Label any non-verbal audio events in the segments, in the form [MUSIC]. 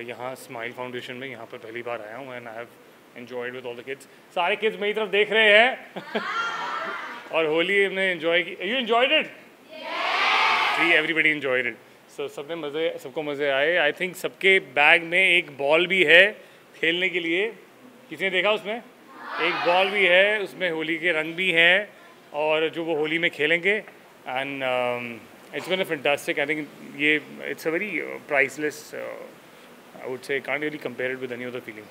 यहाँ smile foundation में यहाँ पर पहली बार आया हूँ and I have enjoyed with all the kids सारे किड्स मेरी तरफ़ देख रहे हैं। [LAUGHS] और होली हमने एंजॉय की। You enjoyed it ji everybody enjoyed it so सबने मज़े, सबको मज़े आए। आई थिंक सबके बैग में एक बॉल भी है खेलने के लिए। किसी ने देखा उसमें? एक बॉल भी है, उसमें होली के रंग भी हैं और जो वो होली में खेलेंगे। And it's a fantastic I think ये it's a very priceless I would say can't really compare it with any other feeling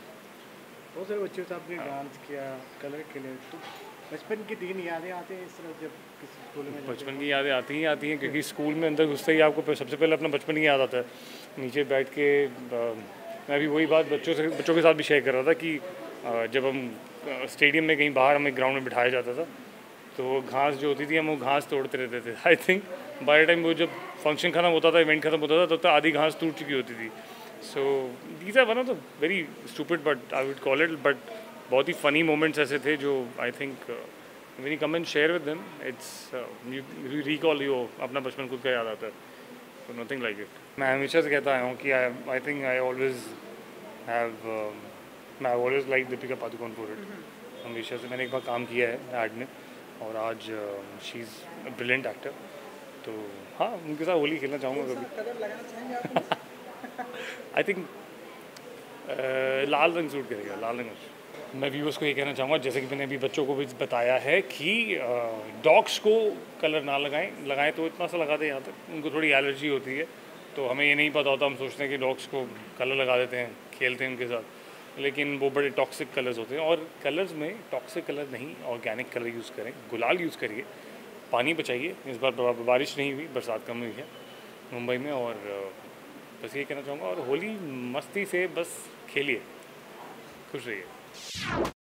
बहुत सारे बच्चों से आपने डांस किया कलर खेले तो बचपन की दिन यादें आते हैं इस तरह जब किसी स्कूल में बचपन की यादें आती ही आती हैं क्योंकि स्कूल में अंदर घुसते ही आपको सबसे पहले अपना बचपन की याद आता है। नीचे बैठ के मैं भी वही बात बच्चों से बच्चों के साथ भी शेयर कर रहा था कि जब हम स्टेडियम में कहीं बाहर हमें ग्राउंड में बिठाया जाता था तो घास जो होती थी हम वो घास तोड़ते रहते थे। आई थिंक बाय टाइम वो जब फ़ंक्शन खत्म होता था इवेंट खत्म होता था तब तक आधी घास टूट चुकी होती थी। So these are one of the very stupid but I would call it but बहुत ही फ़नी मोमेंट्स ऐसे थे जो I think when you come and share with them it's uh, you, you recall you अपना बचपन खुद का याद आता है। So nothing like it. मैं हमेशा से कहता आया हूँ कि I I think I always have मैं always like Deepika Padukone for it हमेशा से मैंने एक बार काम किया है एड में और आज शी इज़ ब्रिलियंट एक्टर तो हाँ उनके साथ होली खेलना चाहूँगा कभी [LAUGHS] कलर लगाना चाहेंगे आप आई थिंक लाल रंग सूट करेगा लाल रंग मैं व्यूवर्स को ये कहना चाहूँगा जैसे कि मैंने अभी बच्चों को भी बताया है कि डॉग्स को कलर ना लगाएँ लगाएँ तो इतना सा लगा दें यहाँ तक उनको थोड़ी एलर्जी होती है। तो हमें ये नहीं पता होता हम सोचते हैं कि डॉग्स को कलर लगा देते हैं खेलते हैं उनके साथ। लेकिन वो बड़े टॉक्सिक कलर्स होते हैं और कलर्स में टॉक्सिक कलर नहीं ऑर्गेनिक कलर यूज़ करें गुलाल यूज़ करिए। पानी बचाइए इस बार बारिश नहीं हुई बरसात कम हुई है मुंबई में और अ, बस ये कहना चाहूँगा और होली मस्ती से बस खेलिए। खुश रहिए।